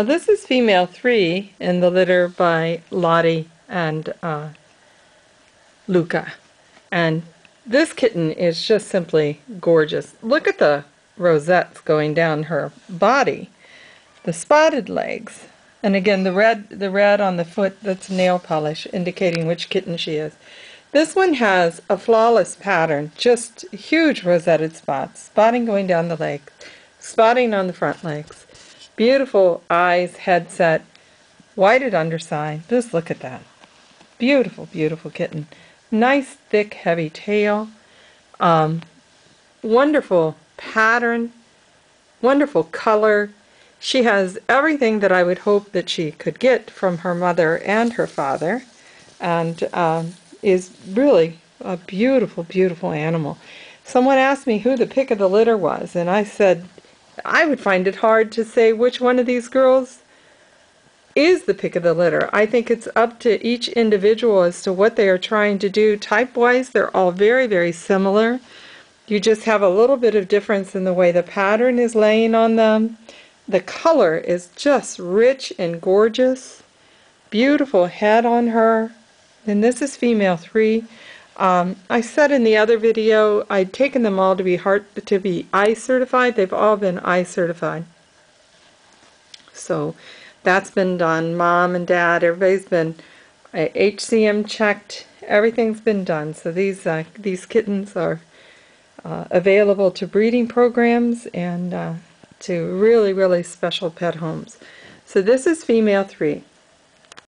Now this is female three in the litter by Lottie and uh, Luca. And this kitten is just simply gorgeous. Look at the rosettes going down her body. The spotted legs. And again, the red, the red on the foot, that's nail polish, indicating which kitten she is. This one has a flawless pattern, just huge rosetted spots, spotting going down the leg, spotting on the front legs. Beautiful eyes, headset, whited underside. Just look at that. Beautiful, beautiful kitten. Nice, thick, heavy tail. Um, wonderful pattern. Wonderful color. She has everything that I would hope that she could get from her mother and her father. And um, is really a beautiful, beautiful animal. Someone asked me who the pick of the litter was, and I said I would find it hard to say which one of these girls is the pick of the litter. I think it's up to each individual as to what they are trying to do. Type-wise, they're all very, very similar. You just have a little bit of difference in the way the pattern is laying on them. The color is just rich and gorgeous. Beautiful head on her. And this is female 3. Um, I said in the other video I'd taken them all to be heart to be eye certified. They've all been eye certified. So that's been done. Mom and Dad, everybody's been uh, HCM checked. Everything's been done. So these uh, these kittens are uh, available to breeding programs and uh, to really really special pet homes. So this is female three.